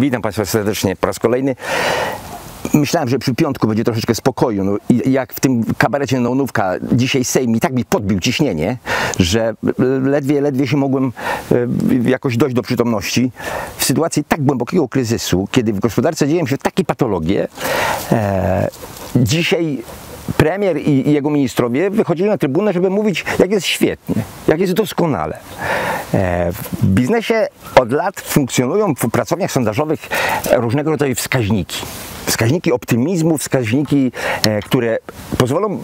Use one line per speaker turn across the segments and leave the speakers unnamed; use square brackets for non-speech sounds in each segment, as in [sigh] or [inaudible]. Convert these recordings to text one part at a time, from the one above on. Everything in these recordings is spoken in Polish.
Witam Państwa serdecznie po raz kolejny. Myślałem, że przy piątku będzie troszeczkę spokoju. No, i jak w tym kabarecie Nonówka dzisiaj Sejm i tak mi podbił ciśnienie, że ledwie, ledwie się mogłem e, jakoś dojść do przytomności. W sytuacji tak głębokiego kryzysu, kiedy w gospodarce dzieją się takie patologie, e, dzisiaj premier i, jego ministrowie wychodzili na trybunę, żeby mówić, jak jest świetnie, jak jest doskonale. E, w biznesie od lat funkcjonują w pracowniach sondażowych różnego rodzaju wskaźniki. Wskaźniki optymizmu, wskaźniki, e, które pozwolą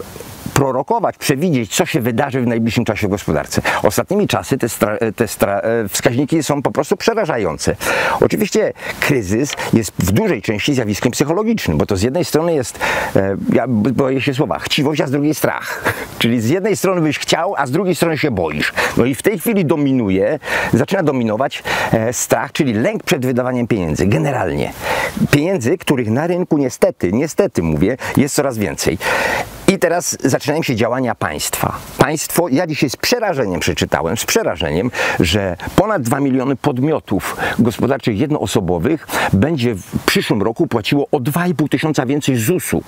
prorokować, przewidzieć, co się wydarzy w najbliższym czasie w gospodarce. Ostatnimi czasy te, te e, wskaźniki są po prostu przerażające. Oczywiście kryzys jest w dużej części zjawiskiem psychologicznym, bo to z jednej strony jest, e, ja boję się słowa, chciwość, a z drugiej strach. [laughs] Czyli z jednej strony byś chciał, a z drugiej strony się boisz. No i w tej chwili dominuje, zaczyna dominować e, strach, czyli lęk przed wydawaniem pieniędzy. Generalnie. Pieniędzy, których na rynku niestety, niestety mówię, jest coraz więcej. I teraz zaczynają się działania państwa. Państwo, ja dzisiaj z przerażeniem przeczytałem, z przerażeniem, że ponad 2 miliony podmiotów gospodarczych jednoosobowych będzie w przyszłym roku płaciło o 2,5 tysiąca więcej ZUS-u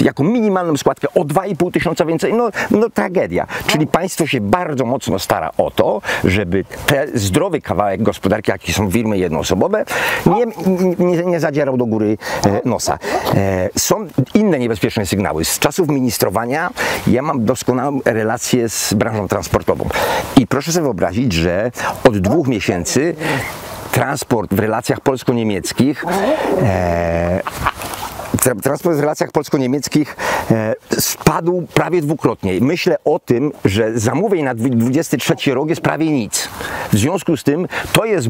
jako minimalną składkę o 2,5 tysiąca więcej, no, no tragedia. Czyli państwo się bardzo mocno stara o to, żeby ten zdrowy kawałek gospodarki, jaki są firmy jednoosobowe, nie, nie, nie zadzierał do góry e, nosa. E, są inne niebezpieczne sygnały. Z czasów ministrowania ja mam doskonałą relację z branżą transportową. I proszę sobie wyobrazić, że od dwóch miesięcy transport w relacjach polsko-niemieckich e, transport w relacjach polsko-niemieckich e, spadł prawie dwukrotnie. Myślę o tym, że zamówień na 23 rok jest prawie nic. W związku z tym to jest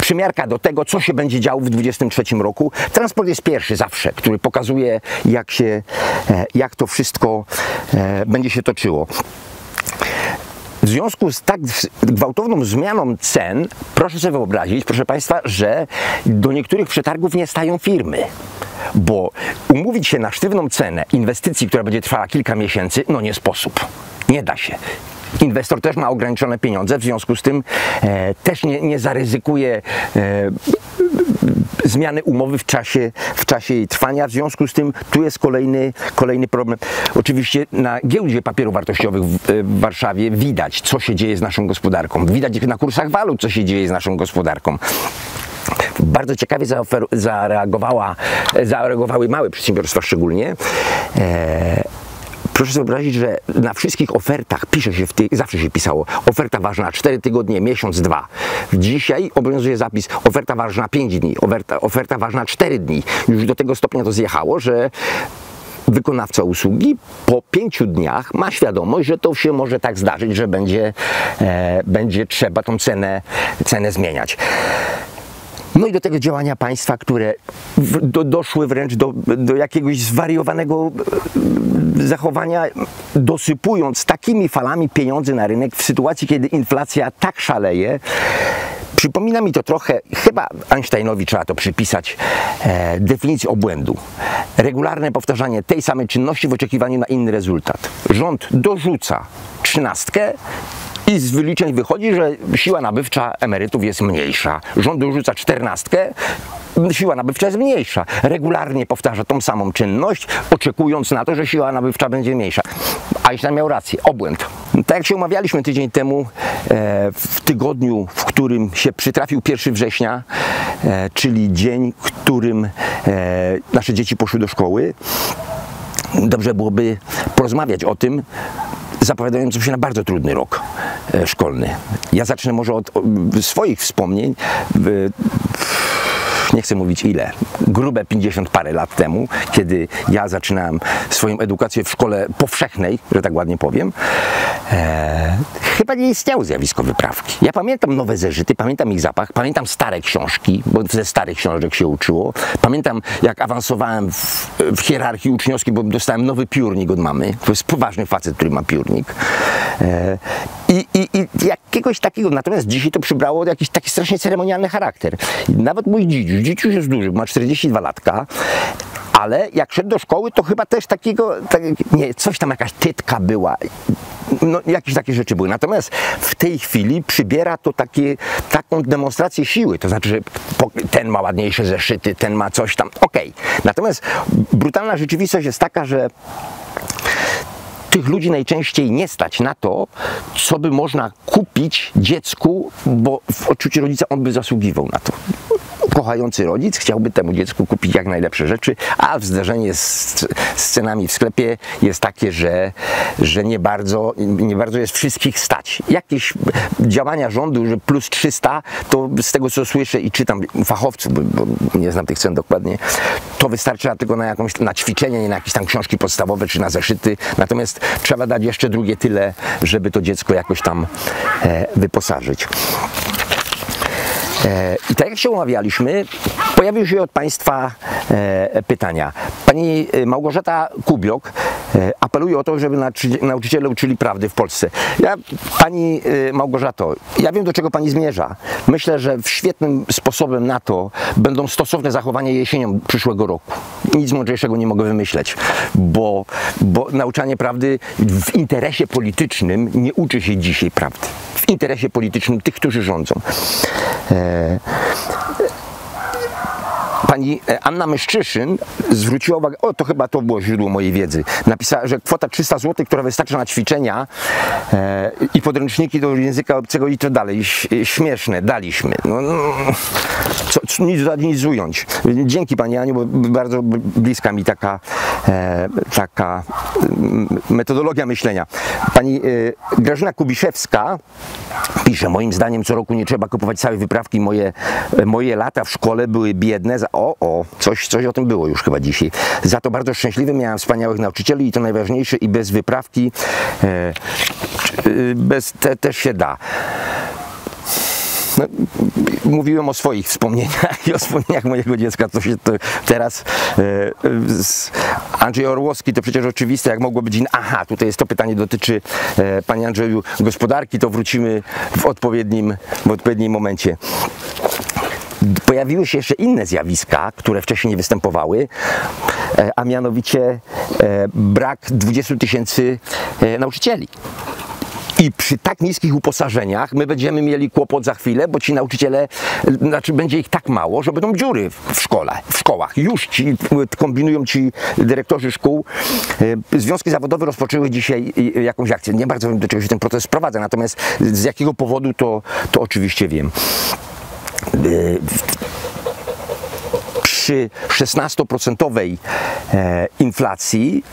przymiarka do tego, co się będzie działo w 2023 roku. Transport jest pierwszy zawsze, który pokazuje, jak, się, e, jak to wszystko e, będzie się toczyło. W związku z tak gwałtowną zmianą cen, proszę sobie wyobrazić, proszę Państwa, że do niektórych przetargów nie stają firmy bo umówić się na sztywną cenę inwestycji, która będzie trwała kilka miesięcy, no nie sposób. Nie da się. Inwestor też ma ograniczone pieniądze, w związku z tym e, też nie, nie zaryzykuje e, zmiany umowy w czasie, w czasie jej trwania. W związku z tym tu jest kolejny, kolejny problem. Oczywiście na giełdzie papierów wartościowych w, w Warszawie widać, co się dzieje z naszą gospodarką. Widać na kursach walut, co się dzieje z naszą gospodarką. Bardzo ciekawie zareagowała, zareagowały małe przedsiębiorstwa szczególnie. E, Proszę sobie wyobrazić, że na wszystkich ofertach pisze się, w zawsze się pisało, oferta ważna 4 tygodnie, miesiąc, dwa. Dzisiaj obowiązuje zapis oferta ważna 5 dni, oferta, oferta ważna 4 dni. Już do tego stopnia to zjechało, że wykonawca usługi po pięciu dniach ma świadomość, że to się może tak zdarzyć, że będzie, e, będzie trzeba tą cenę, cenę zmieniać. No i do tego działania państwa, które do, doszły wręcz do, do jakiegoś zwariowanego e, zachowania, dosypując takimi falami pieniądze na rynek w sytuacji, kiedy inflacja tak szaleje. Przypomina mi to trochę, chyba Einsteinowi trzeba to przypisać, e, definicję obłędu. Regularne powtarzanie tej samej czynności w oczekiwaniu na inny rezultat. Rząd dorzuca trzynastkę i z wyliczeń wychodzi, że siła nabywcza emerytów jest mniejsza. Rząd dorzuca czternastkę, siła nabywcza jest mniejsza. Regularnie powtarza tą samą czynność, oczekując na to, że siła nabywcza będzie mniejsza. Einstein miał rację, obłęd. Tak jak się umawialiśmy tydzień temu, e, w tygodniu, w którym się przytrafił 1 września, e, czyli dzień, w którym e, nasze dzieci poszły do szkoły, dobrze byłoby porozmawiać o tym, zapowiadającym się na bardzo trudny rok szkolny. Ja zacznę może od swoich wspomnień nie chcę mówić ile, grube 50 parę lat temu, kiedy ja zaczynałem swoją edukację w szkole powszechnej, że tak ładnie powiem, e, chyba nie istniało zjawisko wyprawki. Ja pamiętam nowe zeszyty, pamiętam ich zapach, pamiętam stare książki, bo ze starych książek się uczyło. Pamiętam, jak awansowałem w, w hierarchii uczniowskiej, bo dostałem nowy piórnik od mamy. To jest poważny facet, który ma piórnik. E, i, i, I jakiegoś takiego, natomiast dzisiaj to przybrało jakiś taki strasznie ceremonialny charakter. Nawet mój dzidziuś, dzidziuś jest duży, ma 42 latka, ale jak szedł do szkoły, to chyba też takiego, tak, nie, coś tam jakaś tytka była, no, jakieś takie rzeczy były. Natomiast w tej chwili przybiera to takie, taką demonstrację siły, to znaczy, że ten ma ładniejsze zeszyty, ten ma coś tam, okej. Okay. Natomiast brutalna rzeczywistość jest taka, że tych ludzi najczęściej nie stać na to, co by można kupić dziecku, bo w odczuciu rodzica on by zasługiwał na to kochający rodzic chciałby temu dziecku kupić jak najlepsze rzeczy, a w zdarzenie z, z cenami w sklepie jest takie, że, że nie, bardzo, nie bardzo jest wszystkich stać. Jakieś działania rządu, że plus 300, to z tego co słyszę i czytam fachowców, bo nie znam tych cen dokładnie, to wystarcza tylko na jakąś na ćwiczenie, nie na jakieś tam książki podstawowe czy na zeszyty. Natomiast trzeba dać jeszcze drugie tyle, żeby to dziecko jakoś tam e, wyposażyć. E, I tak jak się umawialiśmy, pojawiły się od Państwa e, pytania. Pani e, Małgorzata Kubiok apeluje o to, żeby nauczyciele uczyli prawdy w Polsce. Ja, Pani Małgorzato, ja wiem do czego Pani zmierza. Myślę, że świetnym sposobem na to będą stosowne zachowania jesienią przyszłego roku. Nic mądrzejszego nie mogę wymyśleć, bo, bo nauczanie prawdy w interesie politycznym nie uczy się dzisiaj prawdy. W interesie politycznym tych, którzy rządzą. Pani e, Anna Myszczyszyn zwróciła uwagę, o to chyba to było źródło mojej wiedzy, napisała, że kwota 300 zł, która wystarcza na ćwiczenia e, i podręczniki do języka obcego i to dalej, śmieszne, daliśmy. No, no, co, co, nic dodać, nic ująć. Dzięki Pani Aniu, bo bardzo bliska mi taka, e, taka metodologia myślenia. Pani e, Grażyna Kubiszewska pisze, moim zdaniem co roku nie trzeba kupować całej wyprawki, moje, moje lata w szkole były biedne, o, o, coś, coś o tym było już chyba dzisiaj. Za to bardzo szczęśliwy, miałem wspaniałych nauczycieli i to najważniejsze i bez wyprawki e, bez, te, też się da. No, mówiłem o swoich wspomnieniach i o wspomnieniach mojego dziecka, co się to teraz e, Andrzej Orłowski to przecież oczywiste, jak mogło być in... Aha, tutaj jest to pytanie dotyczy e, Panie Andrzeju gospodarki, to wrócimy w odpowiednim, w odpowiednim momencie pojawiły się jeszcze inne zjawiska, które wcześniej nie występowały, e, a mianowicie e, brak 20 tysięcy e, nauczycieli. I przy tak niskich uposażeniach my będziemy mieli kłopot za chwilę, bo ci nauczyciele, znaczy będzie ich tak mało, że będą dziury w szkole, w szkołach. Już ci kombinują ci dyrektorzy szkół. Związki zawodowe rozpoczęły dzisiaj jakąś akcję. Nie bardzo wiem, do czego się ten proces sprowadza, natomiast z jakiego powodu to, to oczywiście wiem przy 16% e, inflacji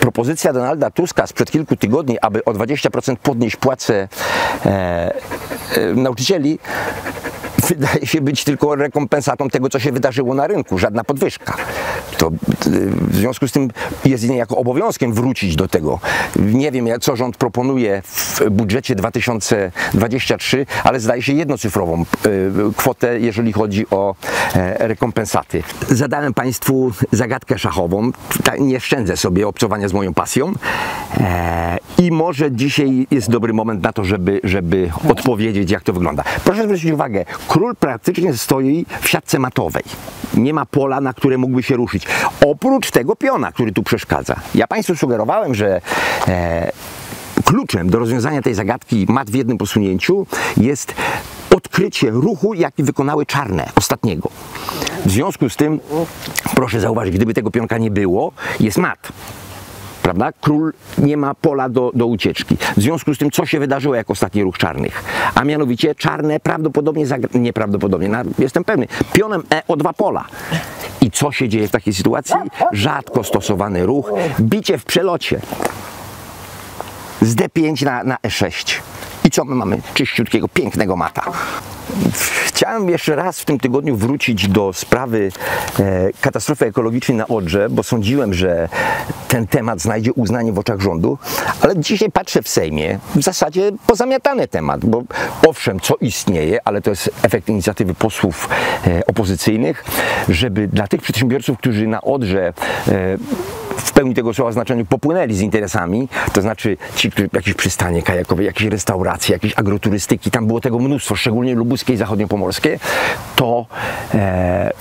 propozycja Donalda Tuska sprzed kilku tygodni, aby o 20% podnieść płace e, e, nauczycieli, wydaje się być tylko rekompensatą tego, co się wydarzyło na rynku, żadna podwyżka. To w związku z tym jest niejako obowiązkiem wrócić do tego. Nie wiem, co rząd proponuje w budżecie 2023, ale zdaje się jednocyfrową e, kwotę, jeżeli chodzi o e, rekompensaty. Zadałem Państwu zagadkę szachową. Nie szczędzę sobie obcowania z moją pasją i może dzisiaj jest dobry moment na to, żeby, żeby odpowiedzieć, jak to wygląda. Proszę zwrócić uwagę, król praktycznie stoi w siatce matowej. Nie ma pola, na które mógłby się ruszyć. Oprócz tego piona, który tu przeszkadza. Ja Państwu sugerowałem, że e, kluczem do rozwiązania tej zagadki mat w jednym posunięciu jest odkrycie ruchu, jaki wykonały czarne ostatniego. W związku z tym, proszę zauważyć, gdyby tego pionka nie było, jest mat prawda? Król nie ma pola do, do ucieczki. W związku z tym, co się wydarzyło jak ostatni ruch czarnych? A mianowicie czarne prawdopodobnie, nieprawdopodobnie, na, jestem pewny, pionem E o dwa pola. I co się dzieje w takiej sytuacji? Rzadko stosowany ruch, bicie w przelocie. Z D5 na, na E6. I co my mamy? Czyściutkiego, pięknego mata. Chciałem jeszcze raz w tym tygodniu wrócić do sprawy e, katastrofy ekologicznej na Odrze, bo sądziłem, że ten temat znajdzie uznanie w oczach rządu, ale dzisiaj patrzę w Sejmie, w zasadzie pozamiatany temat, bo owszem, co istnieje, ale to jest efekt inicjatywy posłów e, opozycyjnych, żeby dla tych przedsiębiorców, którzy na Odrze e, w pełni tego słowa znaczeniu popłynęli z interesami, to znaczy ci, którzy jakieś przystanie kajakowe, jakieś restauracje, jakieś agroturystyki, tam było tego mnóstwo, szczególnie lubuskie i zachodniopomorskie, to e,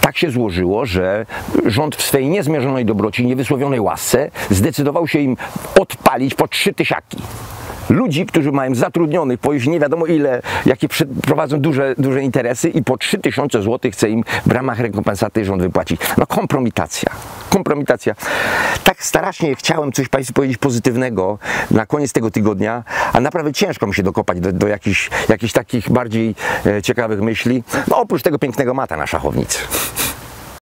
tak się złożyło, że rząd w swej niezmierzonej dobroci, niewysłowionej łasce zdecydował się im odpalić po trzy tysiaki ludzi, którzy mają zatrudnionych po już nie wiadomo ile, jakie prowadzą duże, duże interesy i po 3000 zł chce im w ramach rekompensaty rząd wypłacić. No kompromitacja. Kompromitacja. Tak strasznie chciałem coś Państwu powiedzieć pozytywnego na koniec tego tygodnia, a naprawdę ciężko mi się dokopać do, do jakichś, jakichś takich bardziej e, ciekawych myśli. No oprócz tego pięknego mata na szachownicy.